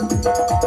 Música